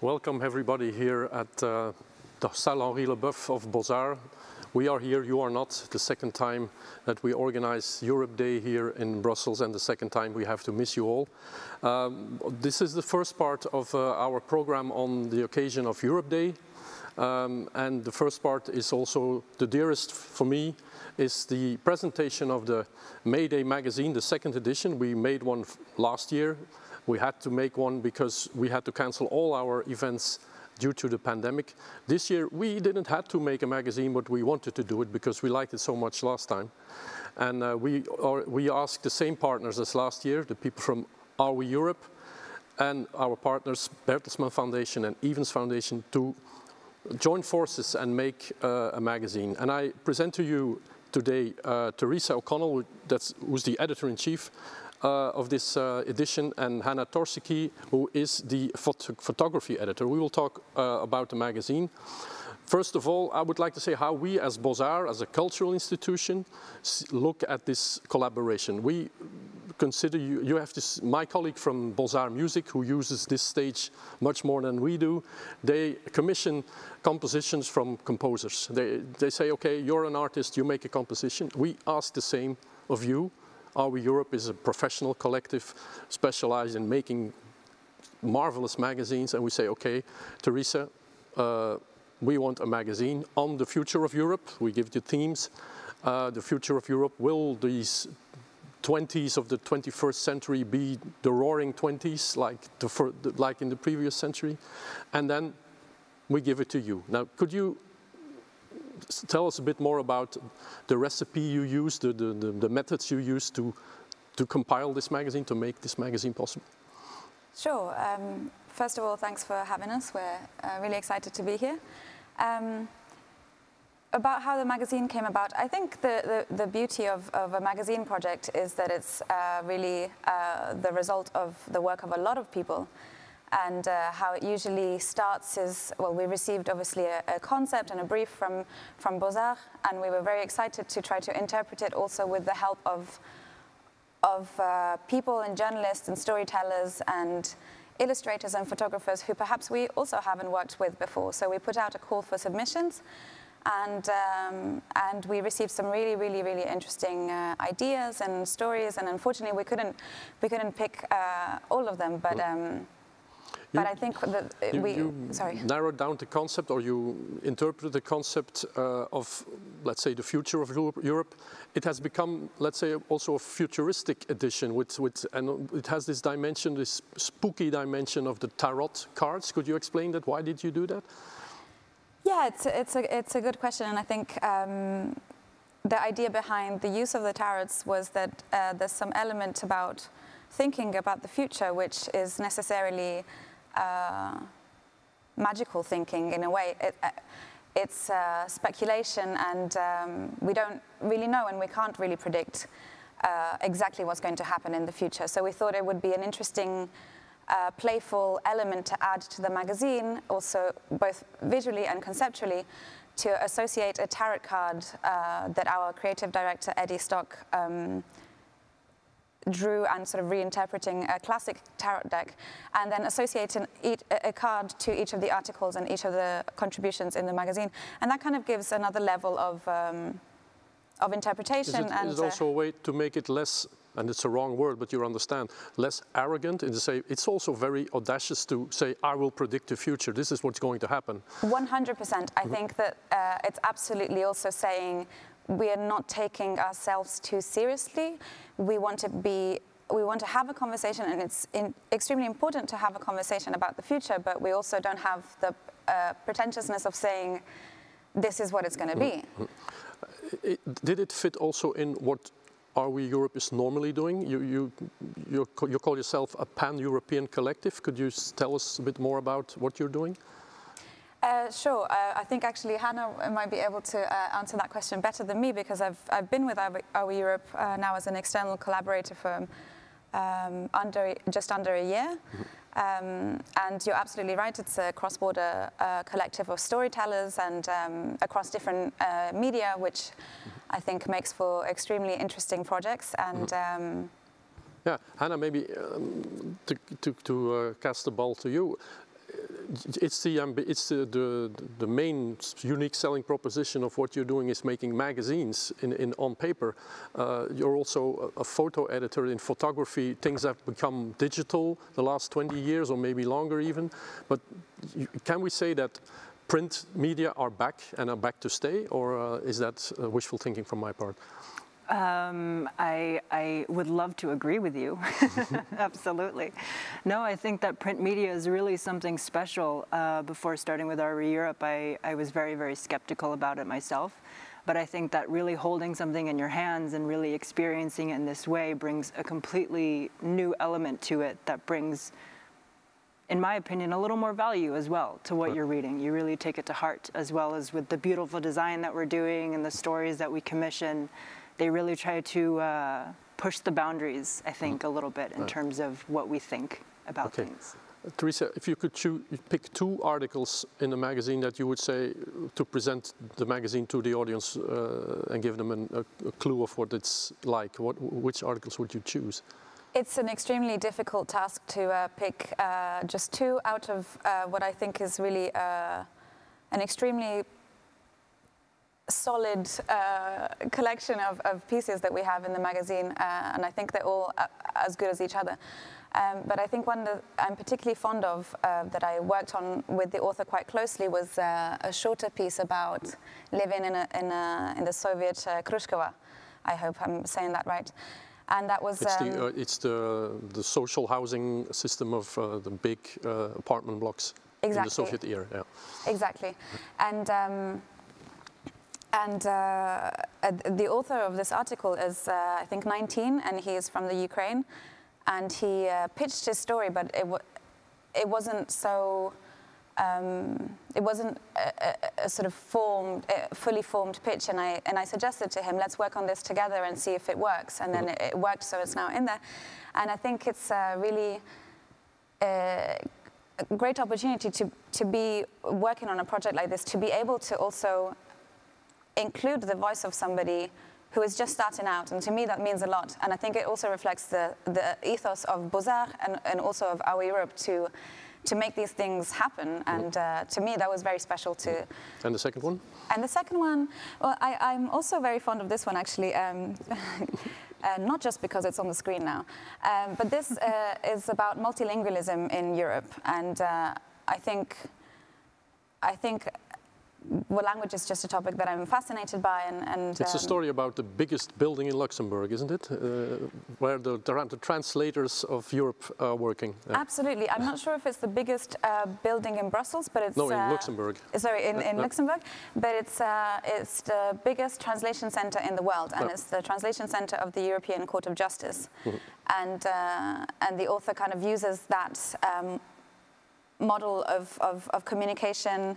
Welcome everybody here at uh, the Salle Henry Le Boeuf of Beaux-Arts. We are here, you are not. The second time that we organize Europe Day here in Brussels and the second time we have to miss you all. Um, this is the first part of uh, our program on the occasion of Europe Day. Um, and the first part is also the dearest for me, is the presentation of the Mayday magazine, the second edition. We made one last year. We had to make one because we had to cancel all our events due to the pandemic. This year we didn't have to make a magazine, but we wanted to do it because we liked it so much last time. And uh, we, are, we asked the same partners as last year, the people from Are We Europe, and our partners Bertelsmann Foundation and Evens Foundation to join forces and make uh, a magazine. And I present to you today uh, Teresa O'Connell, who's the editor-in-chief uh, of this uh, edition, and Hannah Torsicki, who is the phot photography editor. We will talk uh, about the magazine. First of all, I would like to say how we as Beaux-Arts, as a cultural institution, look at this collaboration. We consider you, you have this, my colleague from Beaux-Arts Music who uses this stage much more than we do. They commission compositions from composers. They, they say, okay, you're an artist, you make a composition. We ask the same of you. We Europe is a professional collective specialized in making marvelous magazines and we say, okay, Teresa, uh, we want a magazine on the future of Europe. We give the themes. Uh, the future of Europe, will these 20s of the 21st century be the roaring 20s like, the, like in the previous century? And then we give it to you. Now, could you tell us a bit more about the recipe you used, the, the, the, the methods you used to, to compile this magazine, to make this magazine possible? Sure. Um, first of all, thanks for having us. We're uh, really excited to be here. Um, about how the magazine came about, I think the, the, the beauty of, of, a magazine project is that it's uh, really uh, the result of the work of a lot of people. And uh, how it usually starts is, well, we received obviously a, a concept and a brief from, from Beaux-Arts, and we were very excited to try to interpret it also with the help of, of uh, people and journalists and storytellers and illustrators and photographers who perhaps we also haven't worked with before. So we put out a call for submissions and, um, and we received some really, really, really interesting uh, ideas and stories. And unfortunately, we couldn't, we couldn't pick uh, all of them. But, um, you, but I think that you, we you sorry. narrowed down the concept, or you interpreted the concept uh, of, let's say, the future of Europe. It has become, let's say, also a futuristic edition, with, with and it has this dimension, this spooky dimension of the tarot cards. Could you explain that? Why did you do that? Yeah, it's, it's, a, it's a good question, and I think um, the idea behind the use of the tarots was that uh, there's some element about thinking about the future which is necessarily uh, magical thinking in a way. It, uh, it's uh, speculation and um, we don't really know and we can't really predict uh, exactly what's going to happen in the future. So we thought it would be an interesting uh, playful element to add to the magazine, also both visually and conceptually, to associate a tarot card uh, that our creative director, Eddie Stock, um, drew and sort of reinterpreting a classic tarot deck, and then associating each, a card to each of the articles and each of the contributions in the magazine. And that kind of gives another level of, um, of interpretation. Is it, and, is it also uh, a way to make it less and it's a wrong word, but you understand, less arrogant in to say, it's also very audacious to say, I will predict the future, this is what's going to happen. 100%. I mm -hmm. think that uh, it's absolutely also saying we are not taking ourselves too seriously. We want to be we want to have a conversation, and it's in, extremely important to have a conversation about the future, but we also don't have the uh, pretentiousness of saying, this is what it's going to be. Mm -hmm. it, did it fit also in what are We Europe is normally doing? You, you, you, you call yourself a pan-European collective. Could you tell us a bit more about what you're doing? Uh, sure. Uh, I think actually Hannah might be able to uh, answer that question better than me because I've, I've been with We Europe uh, now as an external collaborator for um, under, just under a year. Mm -hmm. um, and you're absolutely right, it's a cross-border uh, collective of storytellers and um, across different uh, media, which mm -hmm. I think makes for extremely interesting projects. And mm. um, yeah, Hannah, maybe um, to, to, to uh, cast the ball to you. It's the it's the, the, the main unique selling proposition of what you're doing is making magazines in, in on paper. Uh, you're also a, a, photo editor in photography. Things have become digital the last 20 years or maybe longer even. But you, can we say that print media are back and are back to stay, or uh, is that uh, wishful thinking from my part? Um, I, I, would love to agree with you. Absolutely. No, I think that print media is really something special. Uh, before starting with RE Europe, I, I was very, very skeptical about it myself. But I think that really holding something in your hands and really experiencing it in this way brings a completely new element to it that brings, in my opinion, a little more value as well to what you're reading. You really take it to heart, as well as with the beautiful design that we're doing and the stories that we commission they really try to uh, push the boundaries, I think, a little bit in right. terms of what we think about okay. things. Uh, Teresa, if you could choose, pick two articles in the magazine that you would say to present the magazine to the audience uh, and give them an, a, a, clue of what it's like, what, which articles would you choose? It's an extremely difficult task to uh, pick uh, just two out of uh, what I think is really an extremely solid uh, collection of, of, pieces that we have in the magazine, uh, and I think they're all uh, as good as each other. Um, but I think one that I'm particularly fond of uh, that I worked on with the author quite closely was uh, a shorter piece about living in, a, in, a, in the Soviet uh, Krushkova. I hope I'm saying that right. And that was. It's, um, the, it's the, the social housing system of the big apartment blocks exactly. in the Soviet era. Yeah. Exactly. And um, and uh, the author of this article is, uh, I think, 19, and he is from the Ukraine. And he uh, pitched his story, but it, it wasn't so. Um, it wasn't a, a, a, sort of formed, fully formed pitch, and I and I suggested to him, let's work on this together and see if it works. And then it, it worked, so it's now in there. And I think it's uh, really uh, a great opportunity to to be working on a project like this, to be able to also include the voice of somebody who is just starting out. And to me, that means a lot. And I think it also reflects the, the ethos of Beaux-Arts and, and also of our Europe to, to make these things happen. And uh, to me, that was very special too. And the second one? And the second one, well, I, am also very fond of this one actually. Um, uh, not just because it's on the screen now, um, but this uh, is about multilingualism in Europe. And uh, I think, I think well, language is just a topic that I'm fascinated by. And, and it's um, a story about the biggest building in Luxembourg, isn't it? Uh, where the, the, translators of Europe are working. Absolutely. I'm not sure if it's the biggest uh, building in Brussels, but it's no in uh, Luxembourg. Sorry, in, in Luxembourg, but it's uh, it's the biggest translation center in the world, and it's the translation center of the European Court of Justice, mm -hmm. and uh, and the author kind of uses that. Um, model of, of, of communication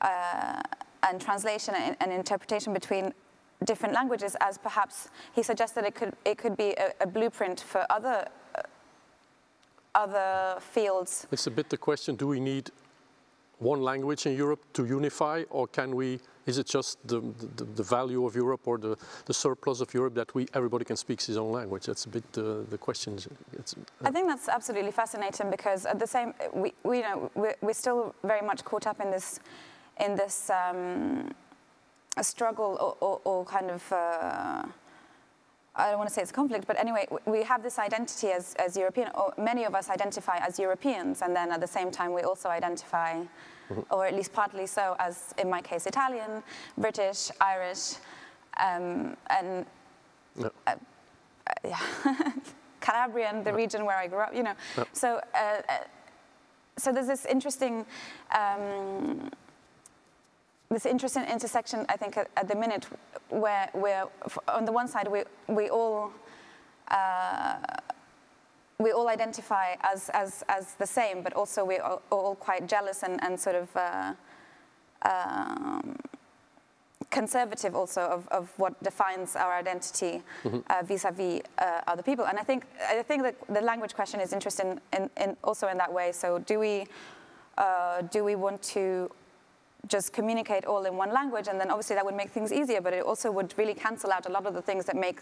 uh, and translation and, and, interpretation between different languages as perhaps he suggested it could, it could be a, a blueprint for other, uh, other fields. It's a bit the question, do we need one language in Europe to unify or can we, is it just the, the, the value of Europe or the, the surplus of Europe that we, everybody can speak his own language? That's a bit uh, the question. Uh, I think that's absolutely fascinating because at the same, we, we you know, we're, we're still very much caught up in this in this um, struggle or, or, or, kind of, uh, I don't want to say it's a conflict, but anyway, we have this identity as, as European, or many of us identify as Europeans, and then at the same time we also identify, mm -hmm. or at least partly so, as in my case, Italian, British, Irish, um, and uh, uh, yeah. Calabrian, the region where I grew up, you know. So, uh, uh, so there's this interesting um, this interesting intersection, I think, at, at the minute, where, where on the one side we, we all uh, we all identify as, as, as the same, but also we're all, all quite jealous and, and sort of uh, um, conservative also of, of what defines our identity mm -hmm. uh, vis-a-vis uh, other people. And I think, I think that the language question is interesting in, in also in that way. So do we, uh, do we want to just communicate all in one language, and then obviously that would make things easier, but it also would really cancel out a lot of the things that make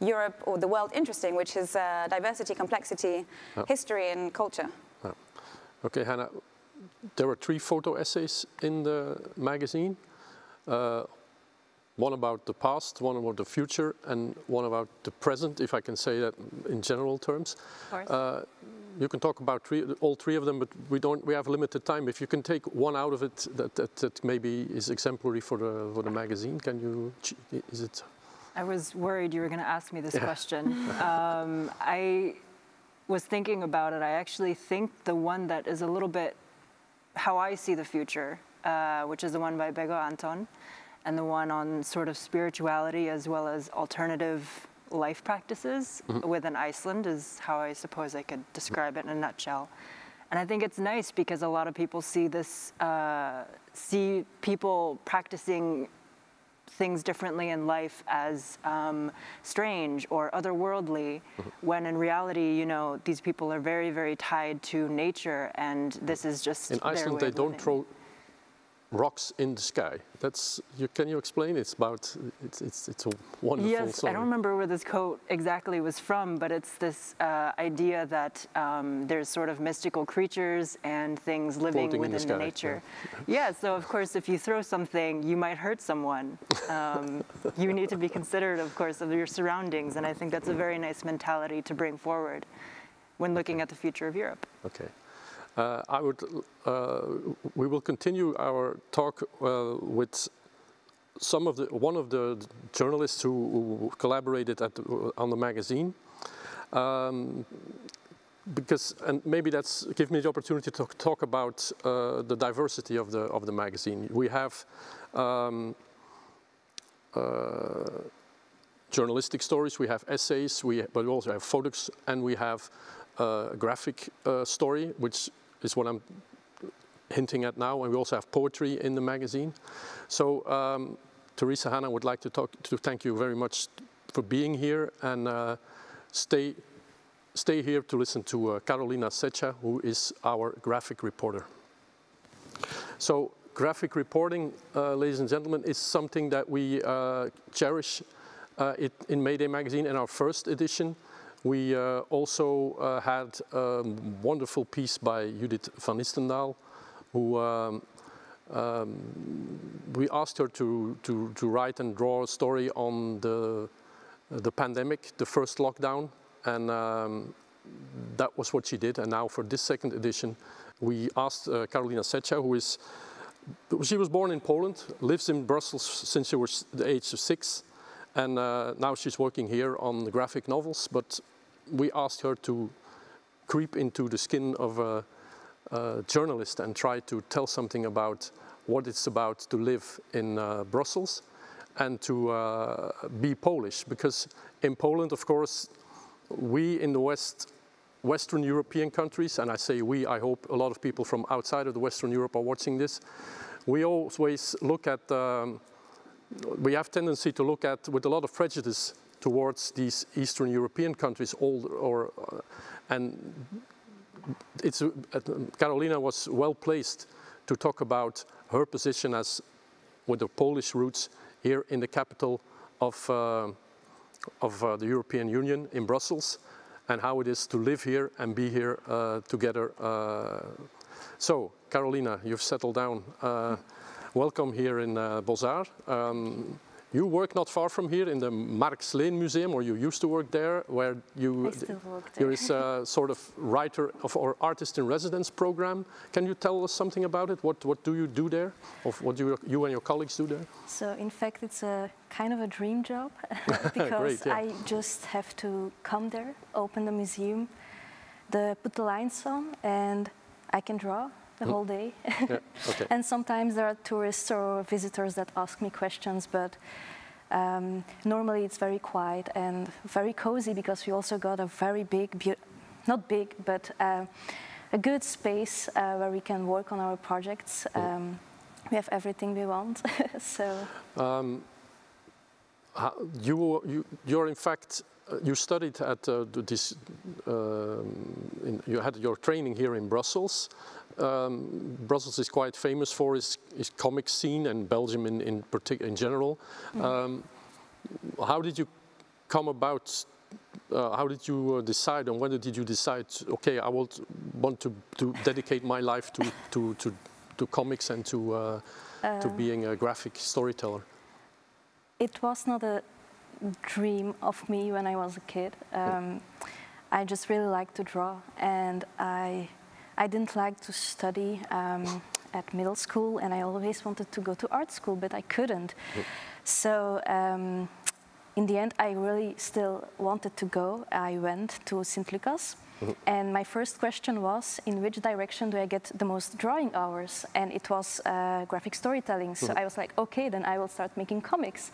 Europe or the world interesting, which is uh, diversity, complexity, history, and culture. Okay, Hannah, there were three photo essays in the magazine. Uh, one about the past, one about the future, and one about the present, if I can say that in general terms. Uh, you can talk about three, all three of them, but we don't. We have limited time. If you can take one out of it that, that, that maybe is exemplary for the for the magazine, can you? Is it? I was worried you were going to ask me this yeah. question. um, I was thinking about it. I actually think the one that is a little bit how I see the future, uh, which is the one by Bego Anton and the one on sort of spirituality as well as alternative life practices mm-hmm. within Iceland is how I suppose I could describe it in a nutshell. And I think it's nice because a lot of people see this, uh, see people practicing things differently in life as um, strange or otherworldly, mm-hmm. when in reality, you know, these people are very, very tied to nature, and this is just. In Iceland, they don't throw rocks in the sky. That's you, can you explain? It's about it's it's it's a wonderful yes, story. I don't remember where this quote exactly was from, but it's this uh, idea that um, there's sort of mystical creatures and things living Floating within the, the, nature. Yeah. yeah. So of course, if you throw something, you might hurt someone. Um, you need to be considerate, of course, of your surroundings, and I think that's a very nice mentality to bring forward when looking at the future of Europe. Okay. Uh, I would, uh, we will continue our talk uh, with some of the, one of the journalists who, who collaborated at the, on the magazine. Um, because, and maybe that's give me the opportunity to talk about uh, the diversity of the of the magazine. We have um, uh, journalistic stories, we have essays, we but we also have photos, and we have uh, a graphic story, which is what I'm hinting at now. And we also have poetry in the magazine. So um, Teresa Hannah would like to talk to thank you very much for being here and uh, stay stay here to listen to uh, Karolina Szedja, who is our graphic reporter. So graphic reporting, uh, ladies and gentlemen, is something that we uh, cherish uh, it in Mayday magazine in our first edition. We uh, also uh, had a wonderful piece by Judith Vanistendael, who um, um, we asked her to, to, to, write and draw a story on the, the pandemic, the first lockdown, and um, that was what she did. And now for this second edition, we asked uh, Karolina Szedja, who is, she was born in Poland, lives in Brussels since she was the age of six, and uh, now she's working here on graphic novels, but we asked her to creep into the skin of a, a journalist and try to tell something about what it's about to live in uh, Brussels and to uh, be Polish. Because in Poland, of course, we in the West, Western European countries, and I say we, I hope a lot of people from outside of the Western Europe are watching this, we always look at um, we have tendency to look at with a lot of prejudice towards these Eastern European countries, all, or, uh, and it's, uh, Karolina was well placed to talk about her position as with the Polish roots here in the capital of, uh, of uh, the European Union in Brussels and how it is to live here and be here uh, together. So, Karolina, you've settled down welcome here in uh, Bozar. Um, you work not far from here in the Marc Sleen Museum, or you used to work there, where you there. is a sort of writer of our artist in residence program. Can you tell us something about it? What what do you do there? Of what do you, you and your colleagues do there? So in fact, it's a kind of a dream job because Great, yeah. I just have to come there, open the museum, the, put the lines on, and I can draw the whole day. yeah, okay. and sometimes there are tourists or visitors that ask me questions, but um, normally it's very quiet and very cozy because we also got a very big, not big, but uh, a good space uh, where we can work on our projects. Um, we have everything we want, so. Um, you, you, you're in fact you studied at uh, this, uh, in, you had your training here in Brussels. Um, Brussels is quite famous for its, its comic scene and Belgium in, in, in general. Mm. Um, how did you come about uh, how did you uh, decide and when did you decide, okay, I will want to, to dedicate my life to, to, to, to comics and to, uh, to Um, being a graphic storyteller? It was not a dream of me when I was a kid. Um, I just really liked to draw, and I, I didn't like to study um, at middle school, and I always wanted to go to art school, but I couldn't. So um, in the end, I really still wanted to go. I went to St. Lucas. And my first question was, in which direction do I get the most drawing hours? And it was uh, graphic storytelling. So I was like, okay, then I will start making comics.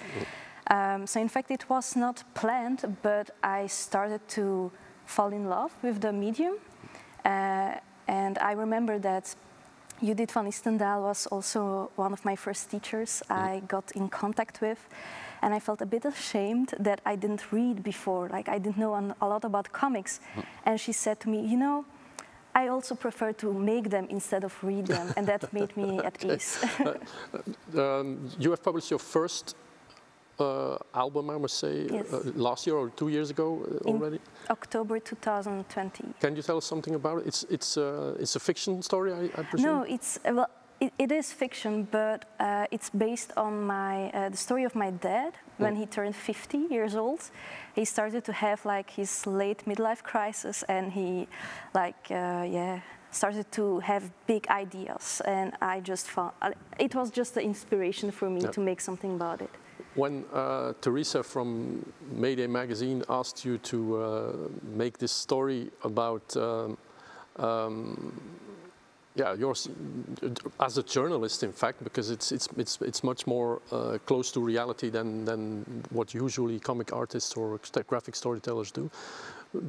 Um, so in fact, it was not planned, but I started to fall in love with the medium. Uh, and I remember that Judith Vanistendael was also one of my first teachers I got in contact with. And I felt a bit ashamed that I didn't read before, like I didn't know an- a lot about comics. And she said to me, You know, I also prefer to make them instead of read them. and that made me at ease. Um, you have published your first uh, album, I must say, Yes. uh, last year or two years ago uh, already. October 2020. Can you tell us something about it? It's, it's, uh, it's a fiction story, I, I presume? No, it's uh, well, it, it is fiction, but uh, it's based on my uh, the story of my dad when he turned 50 years old. He started to have like his late midlife crisis, and he like uh, yeah started to have big ideas, and I just found uh, it was just the inspiration for me Yeah. to make something about it. When uh, Teresa from Mayday magazine asked you to uh, make this story about, um, um, yeah, yours as a journalist, in fact, because it's it's it's it's much more uh, close to reality than than what usually comic artists or graphic storytellers do.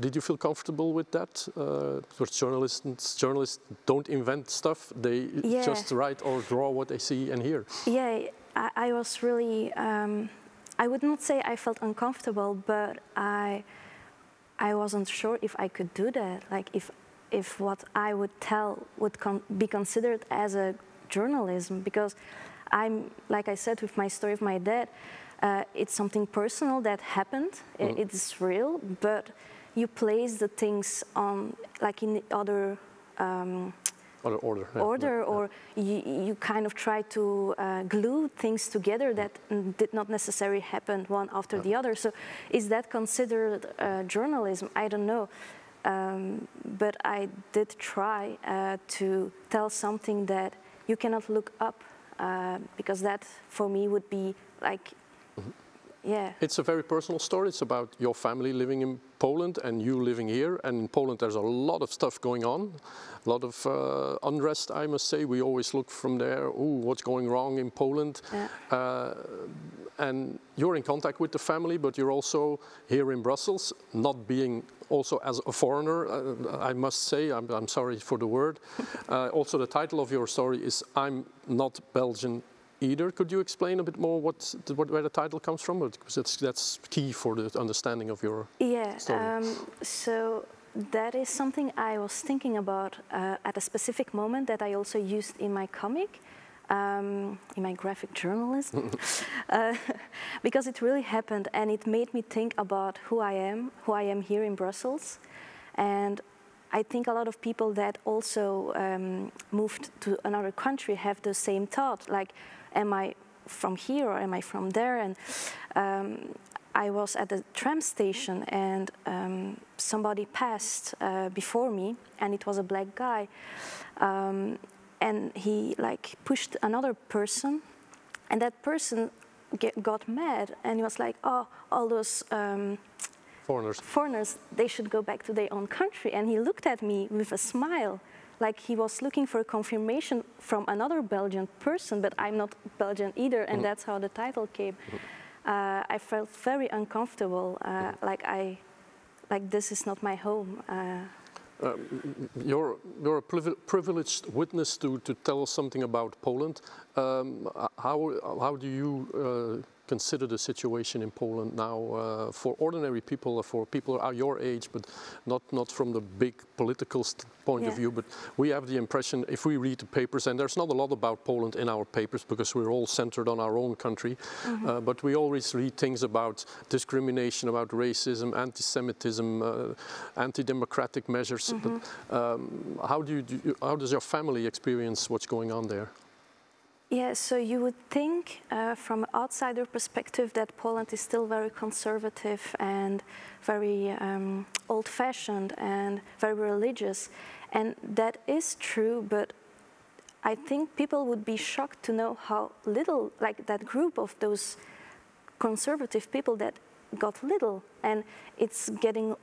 Did you feel comfortable with that? Uh, because journalists journalists don't invent stuff; they Yeah. just write or draw what they see and hear. Yeah, I, I was really. Um, I would not say I felt uncomfortable, but I, I wasn't sure if I could do that. Like if, if what I would tell would con- be considered as a journalism, because I'm, like I said, with my story of my dad, uh, it's something personal that happened. I- it's real, but you place the things on, like in the other. Um, Other order. yeah, order yeah, or you, you kind of try to uh, glue things together that mm, did not necessarily happen one after the other. So is that considered uh, journalism? I don't know. Um, but i did try uh, to tell something that you cannot look up uh, because that for me would be like yeah It's a very personal story. It's about your family living in Poland and you living here. And in Poland, there's a lot of stuff going on, a lot of uh, unrest, I must say. We always look from there, ooh, what's going wrong in Poland? Yeah. Uh, and you're in contact with the family, but you're also here in Brussels, not being also as a foreigner, uh, I must say, I'm, I'm sorry for the word. uh, also, the title of your story is I'm Not Belgian Either. Could you explain a bit more what, what where the title comes from? Because that's, that's key for the understanding of your. Yeah, story. um, so that is something I was thinking about uh, at a specific moment that I also used in my comic, um, in my graphic journalism, uh, because it really happened and it made me think about who I am, who I am here in Brussels. And I think a lot of people that also um, moved to another country have the same thought like, am I from here or am I from there? And um, I was at the tram station and um, somebody passed uh, before me, and it was a black guy. Um, and he like pushed another person, and that person get, got mad and he was like, "Oh, all those." Um, Foreigners. foreigners, they should go back to their own country. And he looked at me with a smile, like he was looking for confirmation from another Belgian person, but I'm not Belgian either, and that's how the title came. Uh, I felt very uncomfortable, uh, like I, like this is not my home. Uh, You're, you're a privi- privileged witness to, to tell us something about Poland. Um, how, how do you uh, consider the situation in Poland now uh, for ordinary people, for people our your age, but not, not from the big political point yeah. of view, but we have the impression if we read the papers, and there's not a lot about Poland in our papers because we're all centered on our own country, mm -hmm. uh, but we always read things about discrimination, about racism, anti-Semitism, uh, anti-democratic measures. Mm -hmm. But um, how, do you, do you, how does your family experience what's going on there? Yeah, so you would think uh, from an outsider perspective that Poland is still very conservative and very um, old-fashioned and very religious. And that is true, but I think people would be shocked to know how little, like that group of those conservative people that got little, and it's getting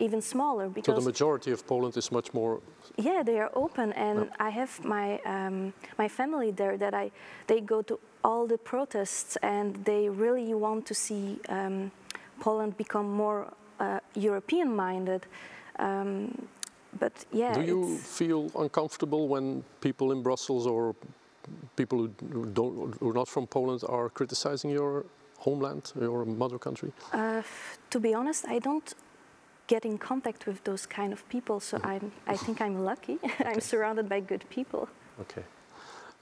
even smaller because so the majority of Poland is much more yeah they are open and yep. I have my um, my family there that I they go to all the protests and they really want to see um, Poland become more uh, European minded um, but yeah do you feel uncomfortable when people in Brussels or people who don't who are not from Poland are criticizing your homeland your mother country uh, to be honest I don't get in contact with those kind of people. So I'm, I think I'm lucky. I'm surrounded by good people. Okay.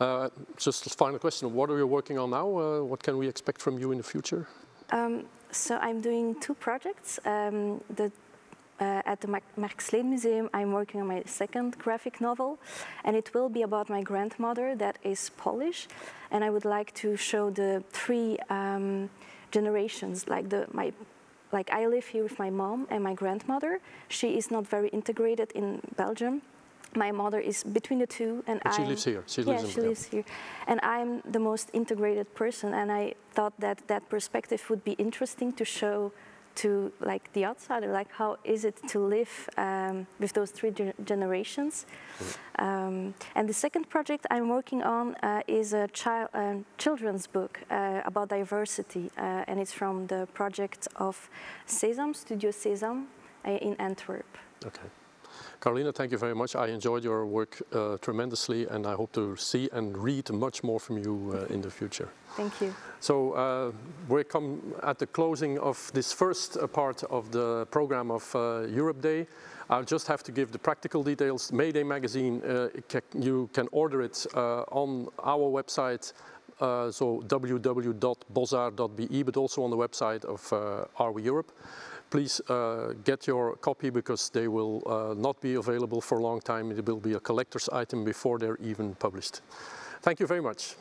Uh, just a final question. What are you working on now? Uh, what can we expect from you in the future? Um, so I'm doing two projects. Um, the, uh, at the Marc Sleen Museum, I'm working on my second graphic novel, and it will be about my grandmother that is Polish, and I would like to show the three um, generations, like the my like I live here with my mom and my grandmother. She is not very integrated in Belgium. My mother is between the two, and I. She lives here. She lives yeah, she lives here, and I'm the most integrated person. And I thought that that perspective would be interesting to show to like the outsider, like how is it to live um, with those three ge generations. Um, and the second project I'm working on uh, is a child, uh, children's book uh, about diversity, uh, and it's from the project of Sesam, Studio Sesam uh, in Antwerp. Okay. Karolina, thank you very much. I enjoyed your work uh, tremendously and I hope to see and read much more from you uh, in the future. Thank you. So uh, we come at the closing of this first uh, part of the program of uh, Europe Day. I'll just have to give the practical details. Mayday magazine, uh, you can order it on our website uh, so www.bozar.be, but also on the website of uh, Are We Europe please uh, get your copy because they will uh, not be available for a long time. It will be a collector's item before they're even published. Thank you very much.